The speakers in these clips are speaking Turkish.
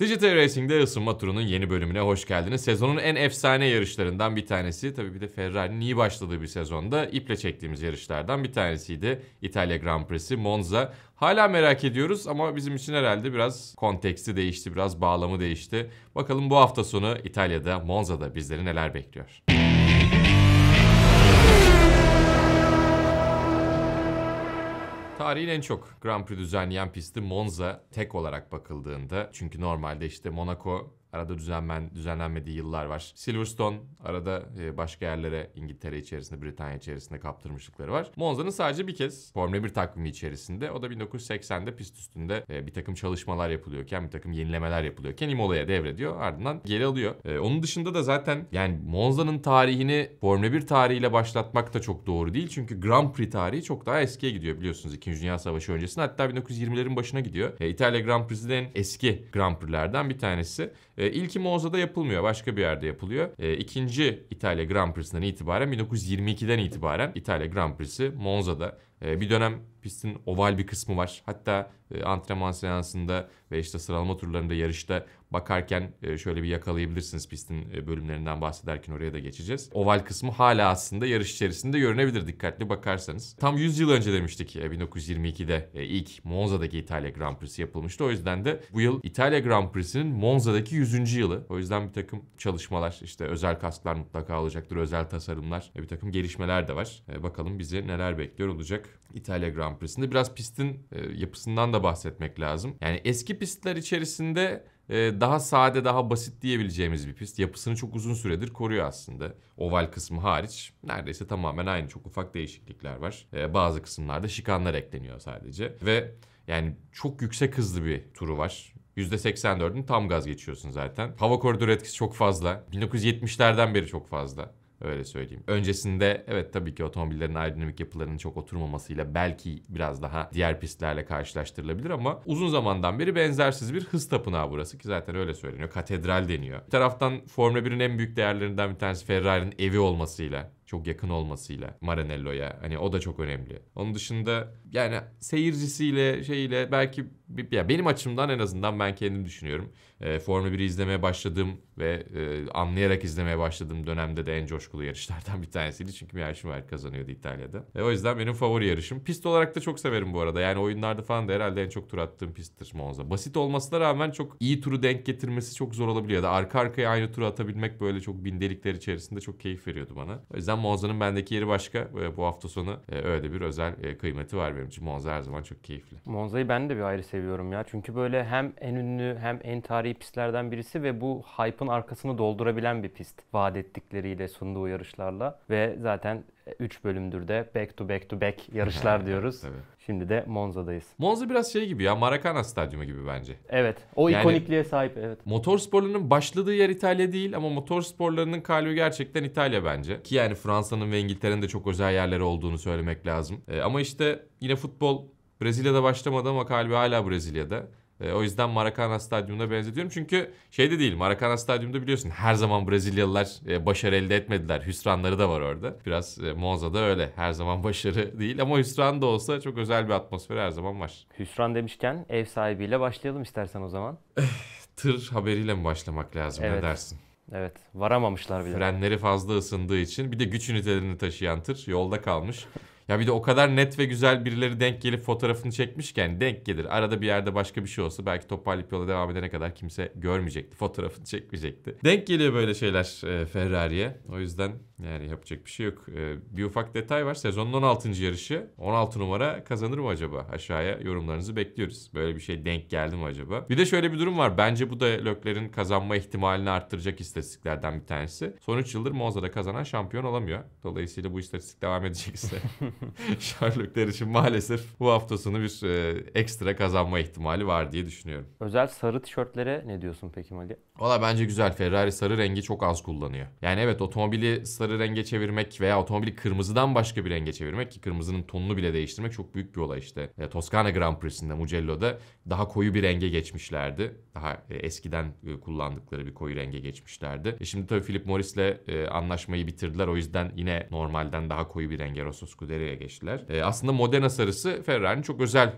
Digital Racing'de ısınma turunun yeni bölümüne hoş geldiniz. Sezonun en efsane yarışlarından bir tanesi. Tabii bir de Ferrari'nin iyi başladığı bir sezonda iple çektiğimiz yarışlardan bir tanesiydi. İtalya Grand Prix'si Monza. Hala merak ediyoruz ama bizim için herhalde biraz konteksti değişti, biraz bağlamı değişti. Bakalım bu hafta sonu İtalya'da, Monza'da bizleri neler bekliyor. Tarihin en çok Grand Prix düzenleyen pisti Monza tek olarak bakıldığında. Çünkü normalde işte Monaco Arada düzenlen, düzenlenmediği yıllar var. Silverstone arada e, başka yerlere İngiltere içerisinde, Britanya içerisinde kaptırmışlıkları var. Monza'nın sadece bir kez Formula 1 takvimi içerisinde. O da 1980'de pist üstünde e, bir takım çalışmalar yapılıyorken, bir takım yenilemeler yapılıyorken Imola'ya devrediyor. Ardından geri alıyor. E, onun dışında da zaten yani Monza'nın tarihini Formula 1 tarihiyle başlatmak da çok doğru değil. Çünkü Grand Prix tarihi çok daha eskiye gidiyor biliyorsunuz. İkinci Dünya Savaşı öncesinde hatta 1920'lerin başına gidiyor. İtalya Grand Prix'si en eski Grand Prix'lerden bir tanesi. E, ilki Monza'da yapılmıyor. Başka bir yerde yapılıyor. E, ikinci İtalya Grand Prix'sinden itibaren 1922'den itibaren İtalya Grand Prix'si Monza'da. E, bir dönem pistin oval bir kısmı var. Hatta e, antrenman seansında ve işte sıralama turlarında yarışta bakarken e, şöyle bir yakalayabilirsiniz pistin e, bölümlerinden bahsederken oraya da geçeceğiz. Oval kısmı hala aslında yarış içerisinde görünebilir dikkatli bakarsanız. Tam 100 yıl önce demiştik 1922'de ilk Monza'daki İtalya Grand Prix'si yapılmıştı. O yüzden de bu yıl İtalya Grand Prix'sinin Monza'daki 100. yılı. O yüzden bir takım çalışmalar işte özel kasklar mutlaka olacaktır, özel tasarımlar bir takım gelişmeler de var. Bakalım bizi neler bekliyor olacak İtalya Grand Prix'sinde. Biraz pistin yapısından da bahsetmek lazım. Yani eski pistler içerisinde ee, daha sade, daha basit diyebileceğimiz bir pist. Yapısını çok uzun süredir koruyor aslında. Oval kısmı hariç neredeyse tamamen aynı. Çok ufak değişiklikler var. Ee, bazı kısımlarda şikanlar ekleniyor sadece. Ve yani çok yüksek hızlı bir turu var. %84'ün tam gaz geçiyorsun zaten. Hava koridoru etkisi çok fazla. 1970'lerden beri çok fazla. Öyle söyleyeyim. Öncesinde evet tabii ki otomobillerin aerodinamik yapılarının çok oturmamasıyla belki biraz daha diğer pistlerle karşılaştırılabilir ama uzun zamandan beri benzersiz bir hız tapınağı burası ki zaten öyle söyleniyor. Katedral deniyor. Bir taraftan Formula 1'in en büyük değerlerinden bir tanesi Ferrari'nin evi olmasıyla çok yakın olmasıyla Maranello'ya. Hani o da çok önemli. Onun dışında yani seyircisiyle şeyiyle belki ya benim açımdan en azından ben kendim düşünüyorum. E, Formula 1'i izlemeye başladığım ve e, anlayarak izlemeye başladığım dönemde de en coşkulu yarışlardan bir tanesiydi. Çünkü Michael Schumacher kazanıyordu İtalya'da. E, o yüzden benim favori yarışım. Pist olarak da çok severim bu arada. Yani oyunlarda falan da herhalde en çok tur attığım pisttir Monza. Basit olmasına rağmen çok iyi turu denk getirmesi çok zor olabiliyor. Da arka arkaya aynı turu atabilmek böyle çok bindelikler içerisinde çok keyif veriyordu bana. O yüzden Monza'nın bendeki yeri başka. Bu hafta sonu e, öyle bir özel e, kıymeti var benim için. Monza her zaman çok keyifli. Monza'yı ben de bir ayrı seviyorum ya. Çünkü böyle hem en ünlü hem en tarihi pistlerden birisi ve bu hype'ın arkasını doldurabilen bir pist. Vaat ettikleriyle sunduğu yarışlarla ve zaten 3 bölümdür de back to back to back yarışlar diyoruz. Tabii. Şimdi de Monza'dayız. Monza biraz şey gibi ya Maracana stadyumu gibi bence. Evet. O yani, ikonikliğe sahip evet. Motor sporlarının başladığı yer İtalya değil ama motor sporlarının kalbi gerçekten İtalya bence. Ki yani Fransa'nın ve İngiltere'nin de çok özel yerleri olduğunu söylemek lazım. Ee, ama işte yine futbol Brezilya'da başlamadı ama kalbi hala Brezilya'da. E, o yüzden Maracana Stadyumuna benzetiyorum. Çünkü şey de değil Maracana Stadyumunda biliyorsun her zaman Brezilyalılar e, başarı elde etmediler. Hüsranları da var orada. Biraz e, Monza'da öyle. Her zaman başarı değil ama hüsran da olsa çok özel bir atmosfer her zaman var. Hüsran demişken ev sahibiyle başlayalım istersen o zaman. Tır haberiyle mi başlamak lazım evet. ne dersin? Evet varamamışlar bile. Frenleri fazla ısındığı için bir de güç ünitelerini taşıyan tır yolda kalmış. Ya bir de o kadar net ve güzel birileri denk gelip fotoğrafını çekmişken denk gelir. Arada bir yerde başka bir şey olsa belki toparlayıp yola devam edene kadar kimse görmeyecekti. Fotoğrafını çekmeyecekti. Denk geliyor böyle şeyler e, Ferrari'ye. O yüzden yani yapacak bir şey yok. E, bir ufak detay var. Sezonun 16. yarışı. 16 numara kazanır mı acaba? Aşağıya yorumlarınızı bekliyoruz. Böyle bir şey denk geldi mi acaba? Bir de şöyle bir durum var. Bence bu da Lökler'in kazanma ihtimalini arttıracak istatistiklerden bir tanesi. Son 3 yıldır Monza'da kazanan şampiyon olamıyor. Dolayısıyla bu istatistik devam edecekse Sherlockler için maalesef bu hafta sonu bir e, ekstra kazanma ihtimali var diye düşünüyorum. Özel sarı tişörtlere ne diyorsun peki Mali? Valla bence güzel. Ferrari sarı rengi çok az kullanıyor. Yani evet otomobili sarı renge çevirmek veya otomobili kırmızıdan başka bir renge çevirmek ki kırmızının tonunu bile değiştirmek çok büyük bir olay işte. E, Toskana Grand Prix'sinde Mugello'da daha koyu bir renge geçmişlerdi. Daha e, eskiden e, kullandıkları bir koyu renge geçmişlerdi. E, şimdi tabii Philip Morris'le e, anlaşmayı bitirdiler. O yüzden yine normalden daha koyu bir renge Rosso Scuderia sarıya geçtiler. E, aslında Modena sarısı Ferrari'nin çok özel e,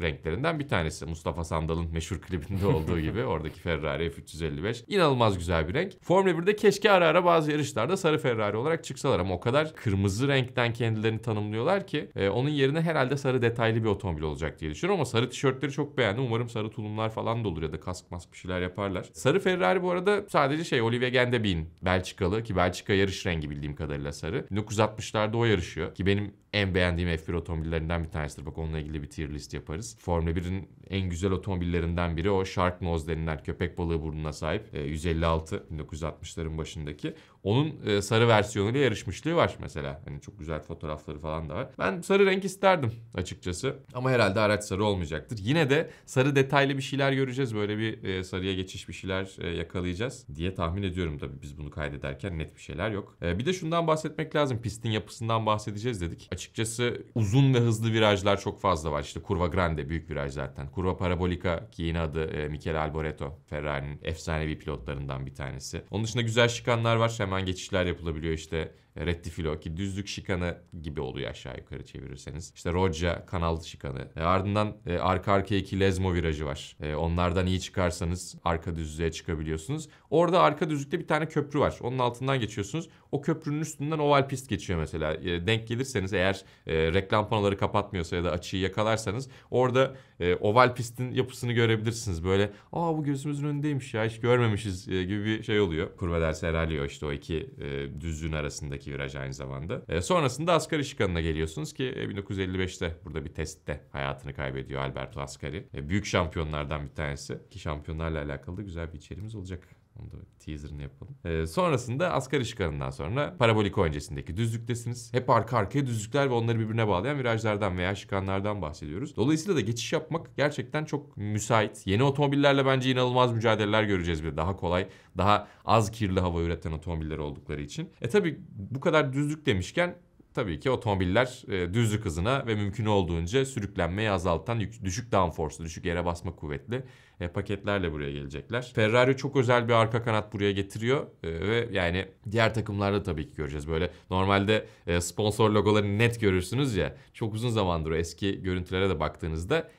renklerinden bir tanesi. Mustafa Sandal'ın meşhur klibinde olduğu gibi oradaki Ferrari F355. İnanılmaz güzel bir renk. Formula 1'de keşke ara ara bazı yarışlarda sarı Ferrari olarak çıksalar ama o kadar kırmızı renkten kendilerini tanımlıyorlar ki e, onun yerine herhalde sarı detaylı bir otomobil olacak diye düşünüyorum ama sarı tişörtleri çok beğendim. Umarım sarı tulumlar falan da olur ya da kask mask bir şeyler yaparlar. Sarı Ferrari bu arada sadece şey Olivier Gendebin Belçikalı ki Belçika yarış rengi bildiğim kadarıyla sarı. 1960'larda o yarışıyor ki benim en beğendiğim F1 otomobillerinden bir tanesidir. Bak onunla ilgili bir tier list yaparız. Formula 1'in en güzel otomobillerinden biri o Shark Nose denilen köpek balığı burnuna sahip. E, 156 1960'ların başındaki. Onun e, sarı versiyonuyla yarışmışlığı var mesela. Hani çok güzel fotoğrafları falan da var. Ben sarı renk isterdim açıkçası. Ama herhalde araç sarı olmayacaktır. Yine de sarı detaylı bir şeyler göreceğiz. Böyle bir e, sarıya geçiş bir şeyler e, yakalayacağız diye tahmin ediyorum tabii biz bunu kaydederken net bir şeyler yok. E, bir de şundan bahsetmek lazım. Pistin yapısından bahsedeceğiz dedik. Açıkçası uzun ve hızlı virajlar çok fazla var. İşte Kurva Grande büyük viraj zaten. Kurva Parabolica ki yine adı e, Michele Alboreto. Ferrari'nin efsanevi pilotlarından bir tanesi. Onun dışında güzel şikanlar var. Hemen geçişler yapılabiliyor işte. Rettifilo ki düzlük şikanı gibi oluyor aşağı yukarı çevirirseniz. İşte Roggia kanal şikanı. E, ardından e, arka arkaya iki Lesmo virajı var. E, onlardan iyi çıkarsanız arka düzlüğe çıkabiliyorsunuz. Orada arka düzlükte bir tane köprü var. Onun altından geçiyorsunuz. O köprünün üstünden oval pist geçiyor mesela. E, denk gelirseniz eğer e, reklam panoları kapatmıyorsa ya da açıyı yakalarsanız orada e, oval pistin yapısını görebilirsiniz. Böyle aa bu gözümüzün önündeymiş ya hiç görmemişiz e, gibi bir şey oluyor. Kurva del Serralio işte o iki e, düzlüğün arasındaki viraj aynı zamanda. E, sonrasında Ascari şikanına geliyorsunuz ki e, 1955'te burada bir testte hayatını kaybediyor Alberto Ascari. E, büyük şampiyonlardan bir tanesi. Ki şampiyonlarla alakalı da güzel bir içeriğimiz olacak. Onu da teaserını yapalım. Ee, sonrasında asgari çıkarından sonra parabolik öncesindeki düzlüktesiniz. Hep arka arkaya düzlükler ve onları birbirine bağlayan virajlardan veya şikanlardan bahsediyoruz. Dolayısıyla da geçiş yapmak gerçekten çok müsait. Yeni otomobillerle bence inanılmaz mücadeleler göreceğiz bir daha kolay, daha az kirli hava üreten otomobiller oldukları için. E tabi bu kadar düzlük demişken Tabii ki otomobiller e, düzlük hızına ve mümkün olduğunca sürüklenmeyi azaltan yük, düşük downforce'lu, düşük yere basma kuvvetli e, paketlerle buraya gelecekler. Ferrari çok özel bir arka kanat buraya getiriyor e, ve yani diğer takımlarda tabii ki göreceğiz. Böyle normalde e, sponsor logolarını net görürsünüz ya. Çok uzun zamandır o eski görüntülere de baktığınızda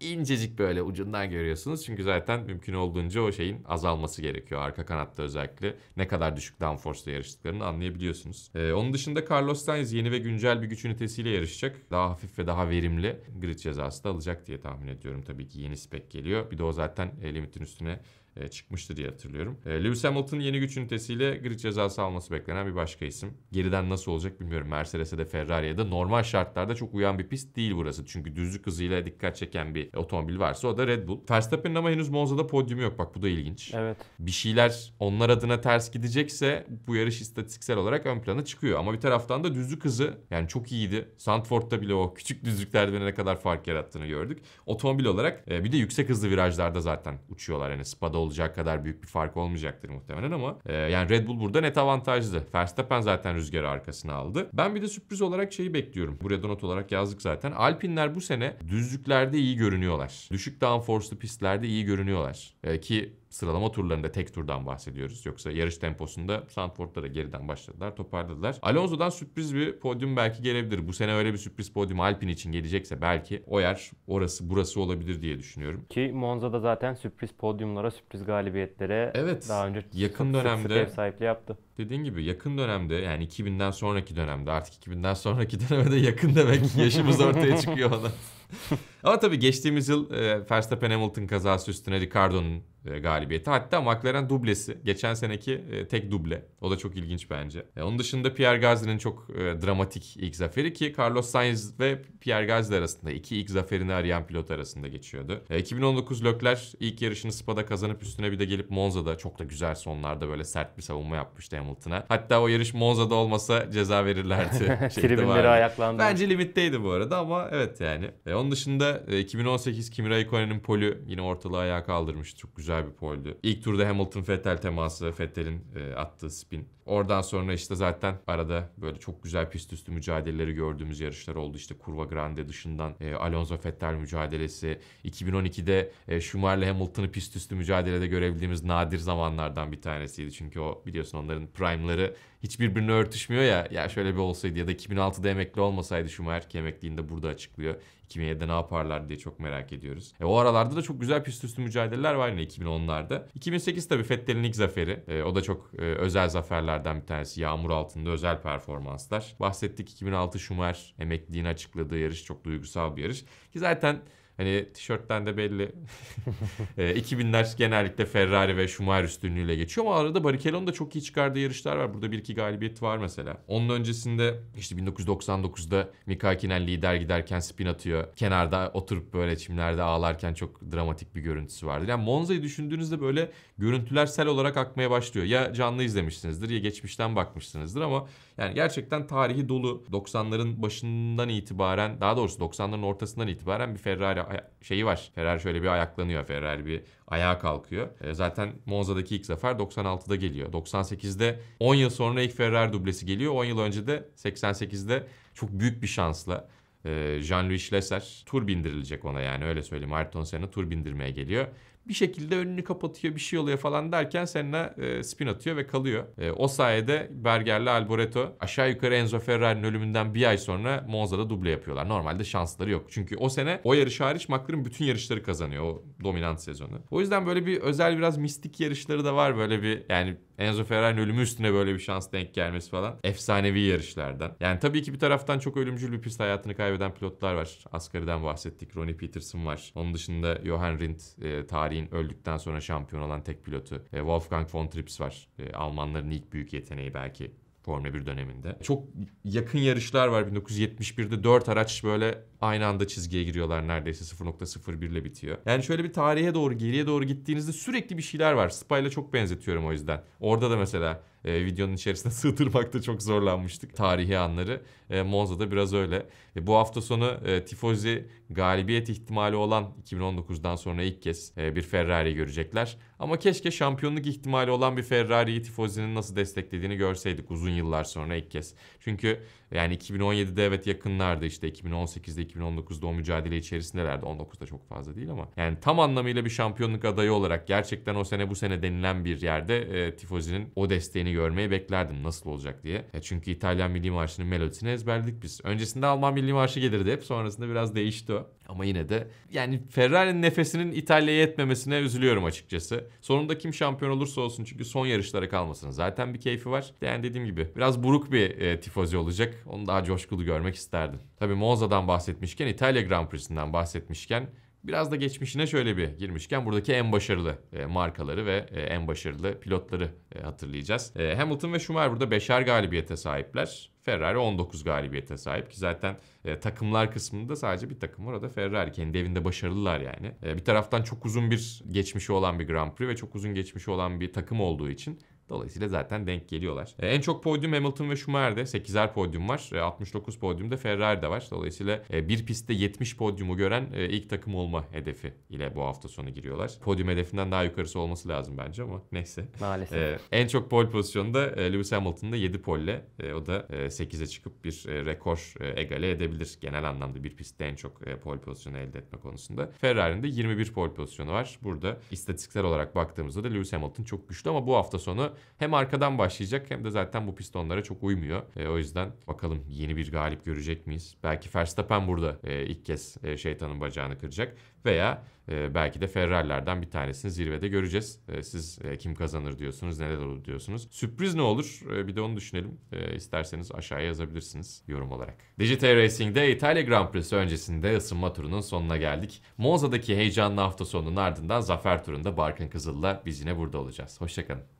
incecik böyle ucundan görüyorsunuz. Çünkü zaten mümkün olduğunca o şeyin azalması gerekiyor. Arka kanatta özellikle ne kadar düşük downforce'da yarıştıklarını anlayabiliyorsunuz. Ee, onun dışında Carlos Sainz yeni ve güncel bir güç ünitesiyle yarışacak. Daha hafif ve daha verimli grid cezası da alacak diye tahmin ediyorum. Tabii ki yeni spek geliyor. Bir de o zaten e, limitin üstüne e, çıkmıştı diye hatırlıyorum. E, Lewis Hamilton yeni güç ünitesiyle grid cezası alması beklenen bir başka isim. Geriden nasıl olacak bilmiyorum. Mercedes'e de Ferrari'ye de normal şartlarda çok uyan bir pist değil burası. Çünkü düzlük hızıyla dikkat çeken bir otomobil varsa o da Red Bull. Verstappen'in ama henüz Monza'da podyumu yok. Bak bu da ilginç. Evet. Bir şeyler onlar adına ters gidecekse bu yarış istatistiksel olarak ön plana çıkıyor. Ama bir taraftan da düzlük hızı yani çok iyiydi. Sandford'da bile o küçük düzlüklerde ne kadar fark yarattığını gördük. Otomobil olarak e, bir de yüksek hızlı virajlarda zaten uçuyorlar. Yani Spa'da olacak kadar büyük bir fark olmayacaktır muhtemelen ama e, yani Red Bull burada net avantajlı. Verstappen zaten rüzgarı arkasına aldı. Ben bir de sürpriz olarak şeyi bekliyorum. Buraya da not olarak yazdık zaten. Alpinler bu sene düzlüklerde iyi görünüyorlar. Düşük downforce'lu pistlerde iyi görünüyorlar. E, ki sıralama turlarında tek turdan bahsediyoruz. Yoksa yarış temposunda Sandford'da da geriden başladılar, toparladılar. Alonso'dan sürpriz bir podyum belki gelebilir. Bu sene öyle bir sürpriz podyum Alpine için gelecekse belki o yer orası burası olabilir diye düşünüyorum. Ki Monza'da zaten sürpriz podyumlara, sürpriz galibiyetlere Evet, daha önce yakın dönemde- ev sahipliği yaptı. Dediğin gibi yakın dönemde yani 2000'den sonraki dönemde artık 2000'den sonraki döneme de yakın demek yaşımız ortaya çıkıyor ona. Ama tabii geçtiğimiz yıl e, Verstappen Hamilton kazası üstüne Ricardo'nun e, galibiyeti. Hatta McLaren dublesi. Geçen seneki e, tek duble. O da çok ilginç bence. E, onun dışında Pierre Gasly'nin çok e, dramatik ilk zaferi ki Carlos Sainz ve Pierre Gasly arasında iki ilk zaferini arayan pilot arasında geçiyordu. E, 2019 Leclerc ilk yarışını Spa'da kazanıp üstüne bir de gelip Monza'da çok da güzel sonlarda böyle sert bir savunma yapmıştı Hamilton'a. Hatta o yarış Monza'da olmasa ceza verirlerdi. Şeyde Tribünleri ayaklandı. Bence limitteydi bu arada ama evet yani. E, onun dışında e, 2018 Kimi Raikkonen'in polü yine ortalığı ayağa kaldırmıştı. Çok güzel bir poldü. İlk turda Hamilton Vettel teması, Vettel'in e, attığı spin. Oradan sonra işte zaten arada böyle çok güzel pist üstü mücadeleleri gördüğümüz yarışlar oldu. İşte Kurva Grande dışından e, Alonso Vettel mücadelesi. 2012'de e, Schumacher'le Hamilton'ı pist üstü mücadelede görebildiğimiz nadir zamanlardan bir tanesiydi. Çünkü o biliyorsun onların prime'ları hiç birbirine örtüşmüyor ya. Ya şöyle bir olsaydı ya da 2006'da emekli olmasaydı Schumacher ki emekliliğini de burada açıklıyor. 2007'de ne yaparlar diye çok merak ediyoruz. E, o aralarda da çok güzel pist üstü mücadeleler var yine 2010'larda. 2008 tabii Vettel'in ilk zaferi. E, o da çok e, özel zaferlerden bir tanesi. Yağmur altında özel performanslar. Bahsettik 2006 Schumacher emekliliğini açıkladığı yarış çok duygusal bir yarış. Ki zaten Hani tişörtten de belli. e, 2000'ler genellikle Ferrari ve Schumacher üstünlüğüyle geçiyor ama arada Barrichello'nun da çok iyi çıkardığı yarışlar var. Burada bir iki galibiyet var mesela. Onun öncesinde işte 1999'da Mika Hakkinen lider giderken spin atıyor. Kenarda oturup böyle çimlerde ağlarken çok dramatik bir görüntüsü vardır. Yani Monza'yı düşündüğünüzde böyle görüntüler sel olarak akmaya başlıyor. Ya canlı izlemişsinizdir ya geçmişten bakmışsınızdır ama yani gerçekten tarihi dolu 90'ların başından itibaren daha doğrusu 90'ların ortasından itibaren bir Ferrari şeyi var. Ferrari şöyle bir ayaklanıyor. Ferrari bir ayağa kalkıyor. E, zaten Monza'daki ilk zafer 96'da geliyor. 98'de 10 yıl sonra ilk Ferrari dublesi geliyor. 10 yıl önce de 88'de çok büyük bir şansla e, Jean-Louis Schlesser tur bindirilecek ona yani öyle söyleyeyim. Ayrton Senna tur bindirmeye geliyor bir şekilde önünü kapatıyor bir şey oluyor falan derken Senna e, spin atıyor ve kalıyor. E, o sayede Berger'le Alboreto aşağı yukarı Enzo Ferrari'nin ölümünden bir ay sonra Monza'da duble yapıyorlar. Normalde şansları yok. Çünkü o sene o yarış hariç McLaren bütün yarışları kazanıyor o dominant sezonu. O yüzden böyle bir özel biraz mistik yarışları da var böyle bir yani Enzo Ferrari'nin ölümü üstüne böyle bir şans denk gelmesi falan. Efsanevi yarışlardan. Yani tabii ki bir taraftan çok ölümcül bir pist hayatını kaybeden pilotlar var. Asgari'den bahsettik. Ronnie Peterson var. Onun dışında Johan Rindt e, tarihin öldükten sonra şampiyon olan tek pilotu. E, Wolfgang von Trips var. E, Almanların ilk büyük yeteneği belki Formula 1 döneminde. Çok yakın yarışlar var. 1971'de 4 araç böyle aynı anda çizgiye giriyorlar neredeyse 0.01 ile bitiyor. Yani şöyle bir tarihe doğru geriye doğru gittiğinizde sürekli bir şeyler var. İle çok benzetiyorum o yüzden. Orada da mesela e, videonun içerisine sığdırmakta çok zorlanmıştık tarihi anları. E, Monza'da biraz öyle. E, bu hafta sonu e, Tifozi galibiyet ihtimali olan 2019'dan sonra ilk kez e, bir Ferrari görecekler. Ama keşke şampiyonluk ihtimali olan bir Ferrari'yi Tifozi'nin nasıl desteklediğini görseydik uzun yıllar sonra ilk kez. Çünkü yani 2017'de evet yakınlardı işte 2018'de 2019'da o mücadele içerisindelerdi. 19'da çok fazla değil ama. Yani tam anlamıyla bir şampiyonluk adayı olarak gerçekten o sene bu sene denilen bir yerde e, Tifozi'nin o desteğini görmeyi beklerdim nasıl olacak diye. E, çünkü İtalyan Milli Marşı'nın melodisini ezberledik biz. Öncesinde Alman Milli Marşı gelirdi hep sonrasında biraz değişti o. Ama yine de yani Ferrari'nin nefesinin İtalya'ya yetmemesine üzülüyorum açıkçası. Sonunda kim şampiyon olursa olsun çünkü son yarışlara kalmasın. Zaten bir keyfi var. Yani dediğim gibi biraz buruk bir e, tifozi olacak. Onu daha coşkulu görmek isterdim. Tabii Monza'dan bahsetmişken İtalya Grand Prix'sinden bahsetmişken Biraz da geçmişine şöyle bir girmişken buradaki en başarılı e, markaları ve e, en başarılı pilotları e, hatırlayacağız. Hamilton ve Schumacher burada beşer galibiyete sahipler. Ferrari 19 galibiyete sahip ki zaten e, takımlar kısmında sadece bir takım var o da Ferrari. Kendi evinde başarılılar yani. E, bir taraftan çok uzun bir geçmişi olan bir Grand Prix ve çok uzun geçmişi olan bir takım olduğu için Dolayısıyla zaten denk geliyorlar. E, en çok podyum Hamilton ve Schumacher'de 8'er podyum var. E, 69 podyumda Ferrari'de var. Dolayısıyla e, bir pistte 70 podyumu gören e, ilk takım olma hedefi ile bu hafta sonu giriyorlar. Podyum hedefinden daha yukarısı olması lazım bence ama neyse. Maalesef. E, en çok pole pozisyonda e, Lewis Hamilton'da 7 polle. E, o da e, 8'e çıkıp bir e, rekor e, egale edebilir. Genel anlamda bir pistte en çok e, pole pozisyonu elde etme konusunda. Ferrari'nin de 21 pole pozisyonu var. Burada istatistiksel olarak baktığımızda da Lewis Hamilton çok güçlü ama bu hafta sonu hem arkadan başlayacak hem de zaten bu pistonlara çok uymuyor. E, o yüzden bakalım yeni bir galip görecek miyiz? Belki Verstappen burada e, ilk kez e, şeytanın bacağını kıracak veya e, belki de Ferrari'lerden bir tanesini zirvede göreceğiz. E, siz e, kim kazanır diyorsunuz, neler olur diyorsunuz. Sürpriz ne olur? E, bir de onu düşünelim. E, isterseniz aşağıya yazabilirsiniz yorum olarak. Digital Racing'de İtalya Grand Prix'si öncesinde ısınma turunun sonuna geldik. Monza'daki heyecanlı hafta sonunun ardından zafer turunda Barkın Kızıl'la biz yine burada olacağız. Hoşçakalın.